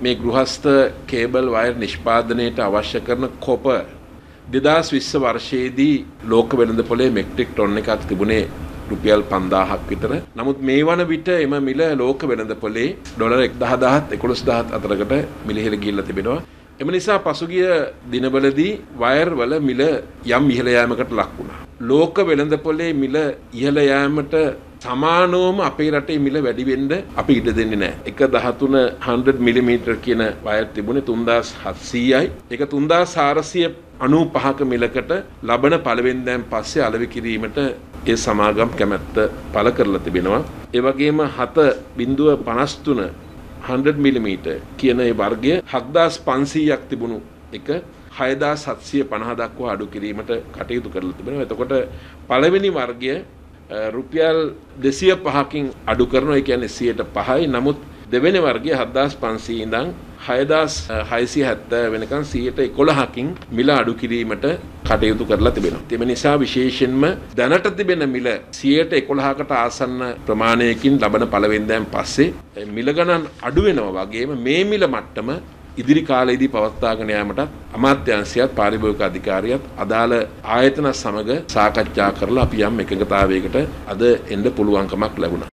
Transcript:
මේ ගෘහස්ත cable wire නිෂ්පාදනයට අවශ්‍ය කරන කොප දෙදස් විශ්ව වර්ෂයේදී ලෝක වෙළඳ පොලේ මෙක්ට්‍රික් ටොන්න එකක් තිබුණේ රුපියල් පන්දාහක් විතර නමුත් මේ වන විට එම මිල ලෝක වෙළඳ පොලේ ඩොලර් එක්දහදාහත් එකොළොස් දහත් අතරකට මිලිහෙල ගිල්ල තිබෙනවා එම නිසා පසුගිය දිනවලදී වයර් වල මිල යම් ඉහළ යෑමකට ලක් වුණා. ලෝක වෙළඳ පොලේ මිල ඉහළ යෑමට සමානෝම අපේ රටේ මිල වැඩි වෙන්න අපි ඉඩ දෙන්නේ නැහැ. එක 13 100 මිලිමීටර් කියන වයර් තිබුණේ 3700යි. ඒක 3495ක මිලකට ලබන පළවෙනිදෑන් පස්සේ අලෙවි කිරීමට ඒ සමාගම් කැමැත්ත පළ කරලා තිබෙනවා. ඒ වගේම 7.53 100 මිලිමීට කියන ඒ වර්ගය 7500ක් තිබුණු එක 6750 දක්වා අඩු කිරීමට කටයුතු කරලා තිබෙනවා. එතකොට පළවෙනි වර්ගය Uh, රුපියල් 205කින් අඩු කරනවා. ඒ කියන්නේ 105යි. නමුත් දෙවෙනි වර්ගය 7500 ඉඳන් 6670 වෙනකන් 111කින් මිල අඩු කිරීමට කටයුතු කරලා තිබෙනවා. එම නිසා විශේෂයෙන්ම දැනට තිබෙන මිල 111කට ආසන්න ප්‍රමාණයකින් ලබන පළවෙනිදෑන් පස්සේ මිල ගණන් අඩු වෙනවා වගේම මේ මිල මට්ටම ඉදිරි කාලයේදී පවත්වාගෙන යාමටත් අමාත්‍යාංශයත් පාරිභෝගික අධිකාරියත් අදාළ ආයතන සමග සාකච්ඡා කරලා අපි යම් එකඟතාවයකට අද එන්න පුළුවන්කමක් ලැබුණා.